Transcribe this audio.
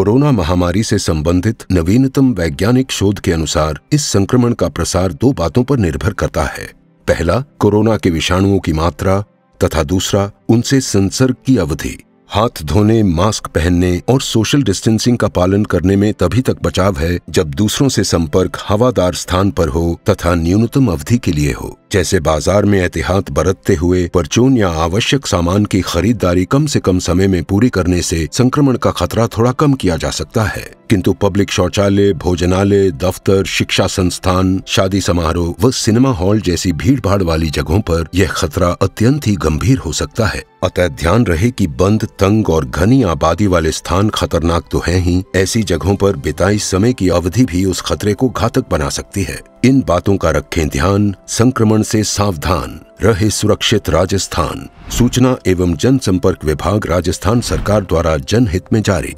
Corona महामारी से संबंधित नवीनतम वैज्ञानिक शोध के अनुसार इस संक्रमण का प्रसार दो बातों पर निर्भर करता है। पहला, कोरोना के विषाणुओं की मात्रा तथा दूसरा, उनसे संसर्ग की अवधि। हाथ धोने, मास्क पहनने और सोशल डिस्टेंसिंग का पालन करने में तभी तक बचाव है जब दूसरों से संपर्क हवादार स्थान पर हो तथा न्यूनतम अवधि के लिए हो। जैसे बाज़ार में एहतियात बरतते हुए परचून या आवश्यक सामान की खरीदारी कम से कम समय में पूरी करने से संक्रमण का खतरा थोड़ा कम किया जा सकता है। किंतु पब्लिक शौचालय, भोजनालय, दफ्तर, शिक्षा संस्थान, शादी समारोह व सिनेमा हॉल जैसी भीड़ भाड़ वाली जगहों पर यह खतरा अत्यंत ही गंभीर हो सकता है। अतः ध्यान रहे कि बंद, तंग और घनी आबादी वाले स्थान खतरनाक तो हैं ही, ऐसी जगहों पर बिताई समय की अवधि भी उस खतरे को घातक बना सकती है। इन बातों का रखें ध्यान, संक्रमण से सावधान, रहे सुरक्षित राजस्थान। सूचना एवं जनसंपर्क विभाग राजस्थान सरकार द्वारा जनहित में जारी।